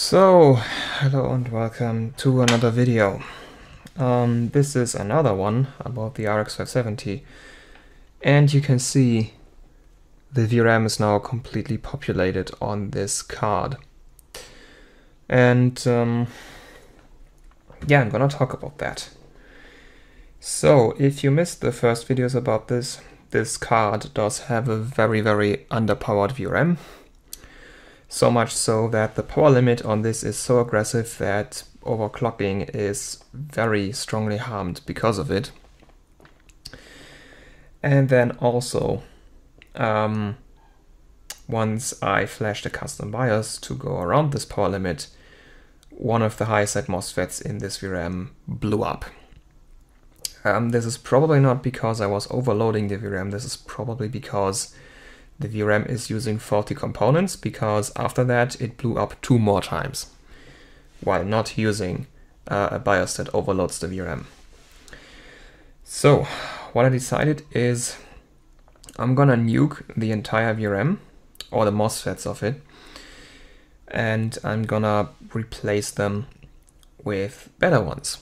So, hello and welcome to another video. Um, this is another one about the RX 570 and you can see the VRM is now completely populated on this card. And um, yeah, I'm gonna talk about that. So, if you missed the first videos about this, this card does have a very, very underpowered VRM so much so that the power limit on this is so aggressive that overclocking is very strongly harmed because of it. And then also, um, once I flashed a custom BIOS to go around this power limit, one of the high side MOSFETs in this VRM blew up. Um, this is probably not because I was overloading the VRM, this is probably because the VRM is using faulty components because after that it blew up two more times while not using uh, a BIOS that overloads the VRM. So what I decided is I'm gonna nuke the entire VRM or the MOSFETs of it and I'm gonna replace them with better ones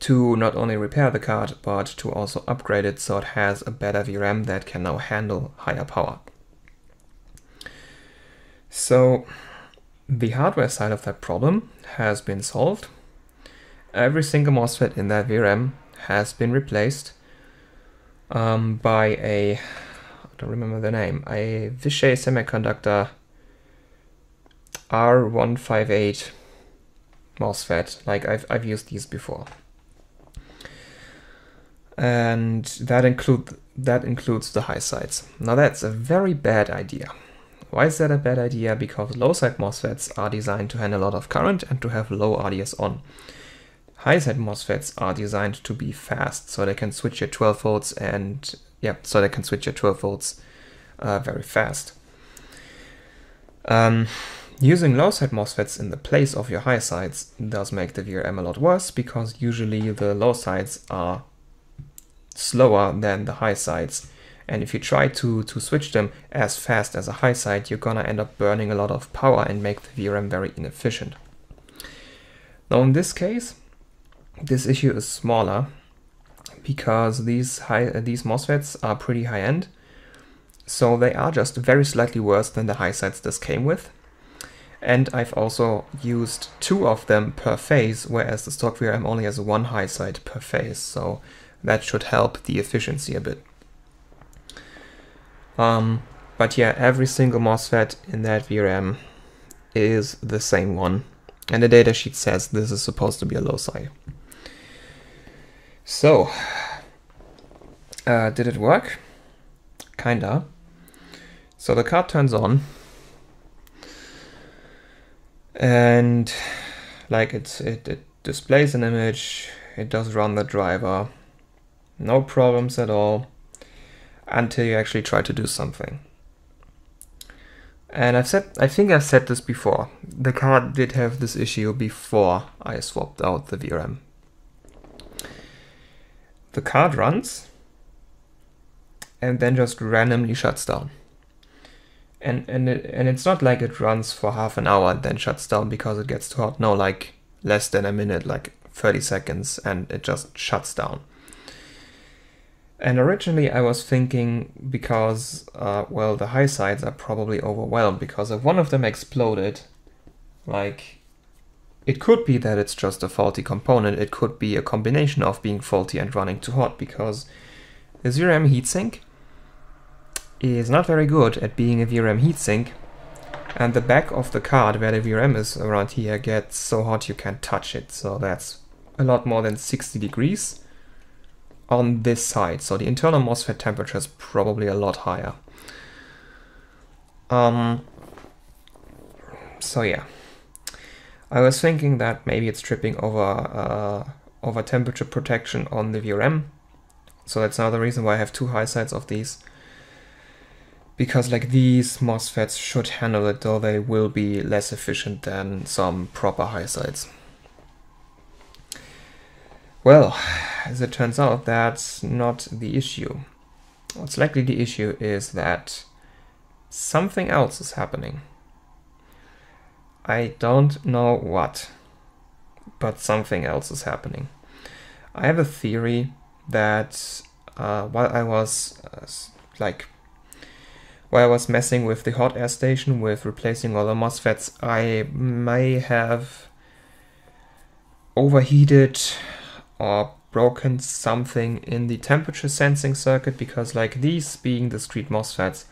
to not only repair the card, but to also upgrade it so it has a better VRM that can now handle higher power. So the hardware side of that problem has been solved. Every single MOSFET in that VRM has been replaced um, by a, I don't remember the name, a Vishay Semiconductor R158 MOSFET, like I've, I've used these before and that include that includes the high sides. Now that's a very bad idea. Why is that a bad idea? Because low side MOSFETs are designed to handle a lot of current and to have low RDS on. High side MOSFETs are designed to be fast, so they can switch your 12 volts and yeah, so they can switch your 12 volts uh, very fast. Um, using low side MOSFETs in the place of your high sides does make the VRM a lot worse because usually the low sides are slower than the high sides. And if you try to, to switch them as fast as a high side, you're gonna end up burning a lot of power and make the VRM very inefficient. Now in this case, this issue is smaller because these high these MOSFETs are pretty high end. So they are just very slightly worse than the high sides this came with. And I've also used two of them per phase, whereas the stock VRM only has one high side per phase. So that should help the efficiency a bit. Um, but yeah, every single MOSFET in that VRM is the same one. And the datasheet says this is supposed to be a low side. So, uh, did it work? Kinda. So the card turns on. And like it's, it, it displays an image, it does run the driver, no problems at all until you actually try to do something. And I've said, I think I've said this before. The card did have this issue before I swapped out the VRM. The card runs and then just randomly shuts down. And and it, and it's not like it runs for half an hour and then shuts down because it gets too hot. No, like less than a minute, like 30 seconds, and it just shuts down. And originally I was thinking because, uh, well, the high sides are probably overwhelmed because if one of them exploded, like, it could be that it's just a faulty component. It could be a combination of being faulty and running too hot because the VRM heatsink is not very good at being a VRM heatsink and the back of the card where the VRM is around here gets so hot you can't touch it. So that's a lot more than 60 degrees on this side. So the internal MOSFET temperature is probably a lot higher. Um, so yeah, I was thinking that maybe it's tripping over uh, over temperature protection on the VRM. So that's another reason why I have two high sides of these. Because like these MOSFETs should handle it, though they will be less efficient than some proper high sides. Well, as it turns out, that's not the issue. What's likely the issue is that something else is happening. I don't know what, but something else is happening. I have a theory that uh, while I was uh, like while I was messing with the hot air station with replacing all the MOSFETs, I may have overheated or broken something in the temperature sensing circuit because like these being discrete MOSFETs,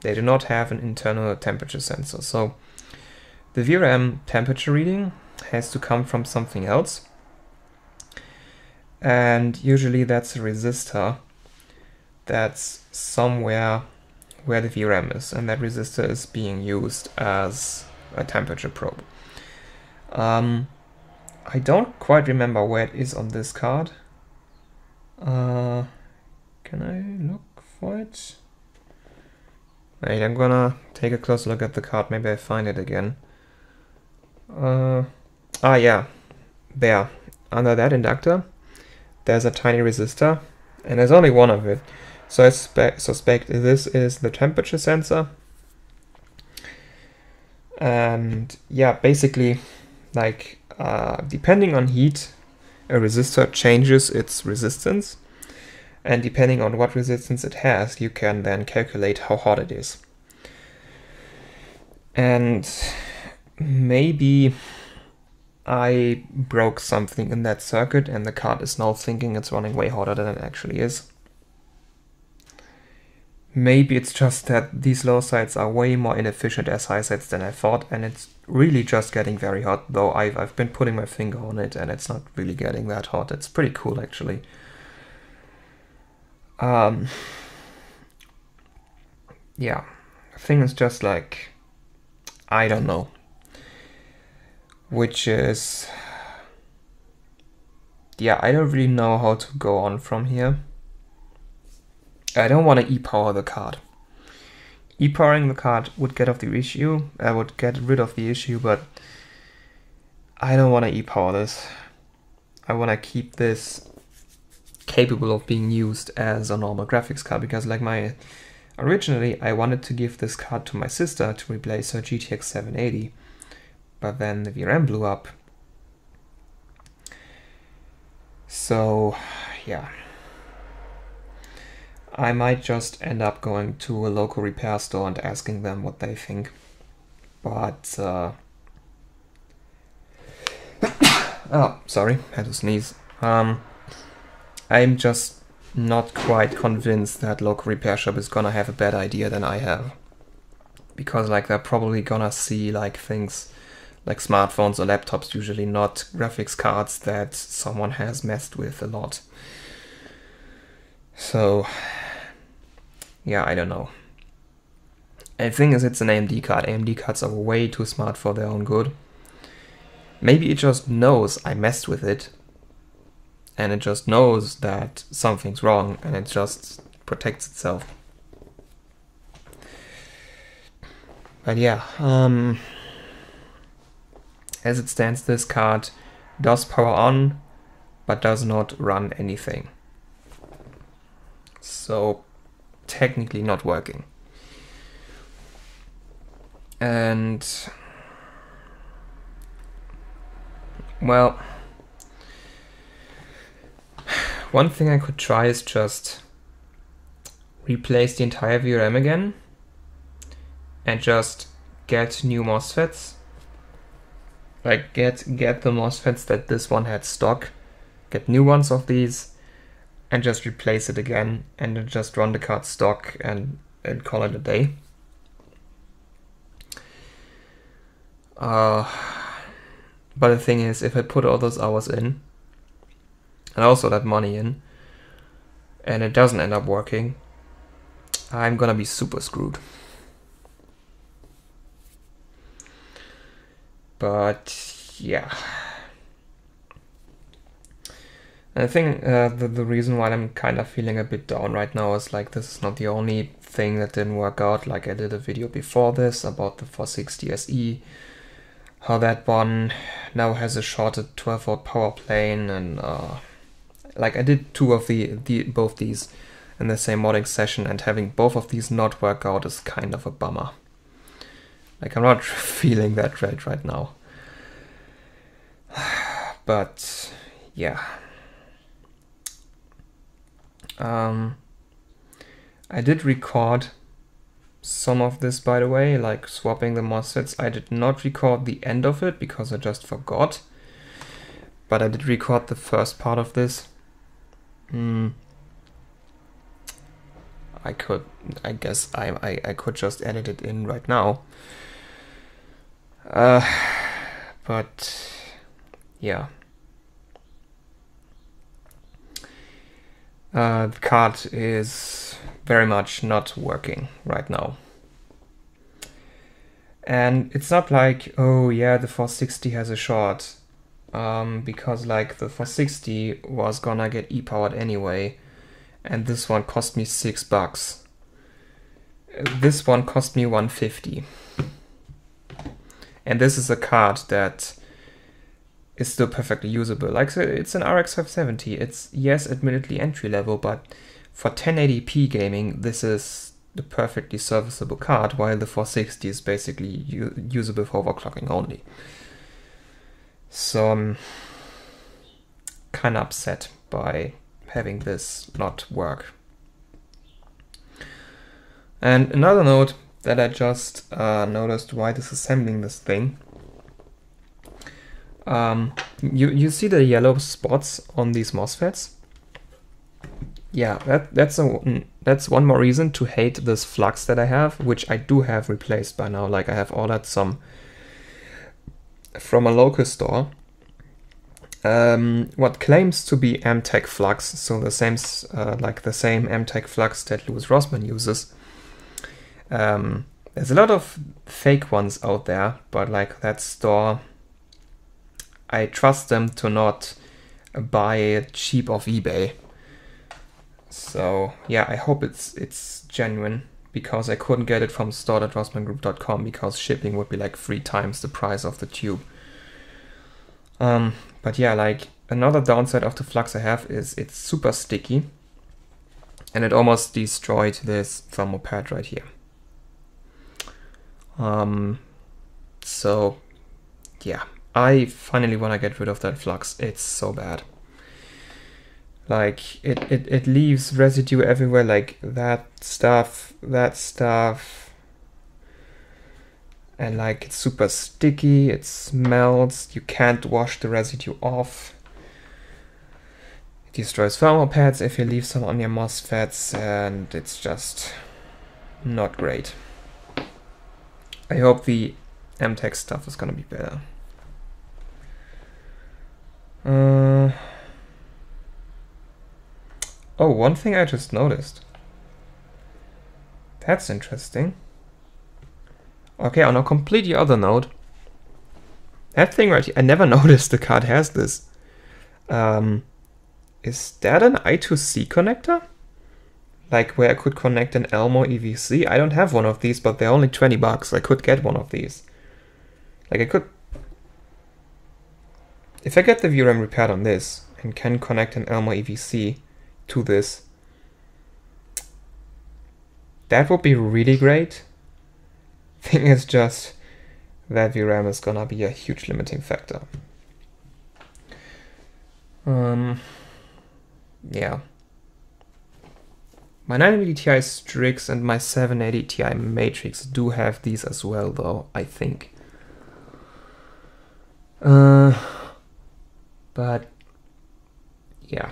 they do not have an internal temperature sensor. So the VRM temperature reading has to come from something else. And usually that's a resistor that's somewhere where the VRM is. And that resistor is being used as a temperature probe. Um, I don't quite remember where it is on this card. Uh, can I look for it? Wait, I'm gonna take a close look at the card. Maybe I find it again. Uh, ah, yeah. There. Under that inductor, there's a tiny resistor, and there's only one of it. So I suspect this is the temperature sensor. And yeah, basically, like, uh, depending on heat, a resistor changes its resistance and depending on what resistance it has you can then calculate how hot it is. And maybe I broke something in that circuit and the card is now thinking it's running way hotter than it actually is. Maybe it's just that these low sides are way more inefficient as high sides than I thought and it's really just getting very hot, though I've, I've been putting my finger on it and it's not really getting that hot. It's pretty cool actually. Um, yeah, the thing is just like, I don't know, which is, yeah, I don't really know how to go on from here. I don't want to e-power the card. E-powering the card would get off the issue, I would get rid of the issue, but I don't want to e-power this. I want to keep this capable of being used as a normal graphics card because like my originally I wanted to give this card to my sister to replace her GTX 780 but then the VRM blew up so yeah I might just end up going to a local repair store and asking them what they think. But, uh... oh, sorry, had to sneeze. Um, I'm just not quite convinced that local repair shop is gonna have a better idea than I have. Because, like, they're probably gonna see, like, things like smartphones or laptops, usually not graphics cards that someone has messed with a lot. So, yeah, I don't know. The thing is, it's an AMD card. AMD cards are way too smart for their own good. Maybe it just knows I messed with it, and it just knows that something's wrong, and it just protects itself. But yeah, um, as it stands, this card does power on, but does not run anything. So technically not working. And well, one thing I could try is just replace the entire VRM again and just get new MOSFETs. Like get get the MOSFETs that this one had stock, get new ones of these, and just replace it again and then just run the card stock and, and call it a day. Uh, but the thing is, if I put all those hours in, and also that money in, and it doesn't end up working, I'm gonna be super screwed. But yeah. I think uh, the, the reason why I'm kind of feeling a bit down right now is like this is not the only thing that didn't work out. Like I did a video before this about the 460 SE, how that one now has a shorted 12 volt power plane and uh, like I did two of the, the both these in the same modding session and having both of these not work out is kind of a bummer. Like I'm not feeling that great right now. But yeah. Um, I did record some of this by the way, like swapping the MOSFETs. I did not record the end of it because I just forgot. But I did record the first part of this. Mm. I could, I guess I, I, I could just edit it in right now. Uh, but yeah. Uh, the card is very much not working right now. And it's not like, oh yeah, the 460 has a short, um, because like the 460 was gonna get e-powered anyway, and this one cost me six bucks. This one cost me 150. And this is a card that is still perfectly usable. Like so it's an RX 570. It's yes, admittedly entry level, but for 1080p gaming, this is the perfectly serviceable card, while the 460 is basically usable for overclocking only. So I'm kind of upset by having this not work. And another note that I just uh, noticed while disassembling this thing um, you, you see the yellow spots on these MOSFETs? Yeah, that, that's, a, that's one more reason to hate this flux that I have, which I do have replaced by now. Like I have ordered some from a local store. Um, what claims to be Amtech flux, so the same uh, like the same Amtech flux that Louis Rossmann uses. Um, there's a lot of fake ones out there, but like that store I trust them to not buy cheap off eBay. So yeah, I hope it's it's genuine because I couldn't get it from store.rossmanngroup.com because shipping would be like three times the price of the tube. Um, but yeah, like another downside of the flux I have is it's super sticky and it almost destroyed this thermal pad right here. Um, so yeah, I finally want to get rid of that flux. It's so bad. Like, it, it, it leaves residue everywhere, like that stuff, that stuff. And like, it's super sticky, it smells, you can't wash the residue off. It destroys thermal pads if you leave some on your MOSFETs, and it's just not great. I hope the Amtech stuff is gonna be better. Uh, oh, one thing I just noticed. That's interesting. Okay, on a completely other note, that thing right here, I never noticed the card has this. Um, is that an I2C connector? Like where I could connect an Elmor EVC? I don't have one of these, but they're only 20 bucks. I could get one of these. Like I could if I get the VRM repaired on this and can connect an Elmor EVC to this, that would be really great. Thing is just that VRM is gonna be a huge limiting factor. Um, yeah. My 980 Ti Strix and my 780 Ti Matrix do have these as well, though, I think. Uh, but yeah.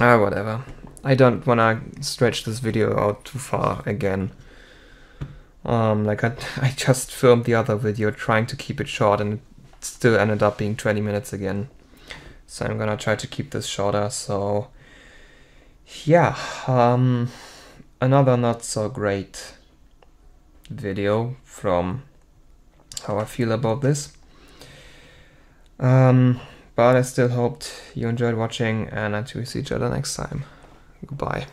Ah, whatever. I don't wanna stretch this video out too far again. Um, like I, I just filmed the other video trying to keep it short and it still ended up being 20 minutes again. So I'm gonna try to keep this shorter, so yeah, um, another not so great video from how I feel about this. Um, but I still hoped you enjoyed watching and until we see each other next time. Goodbye.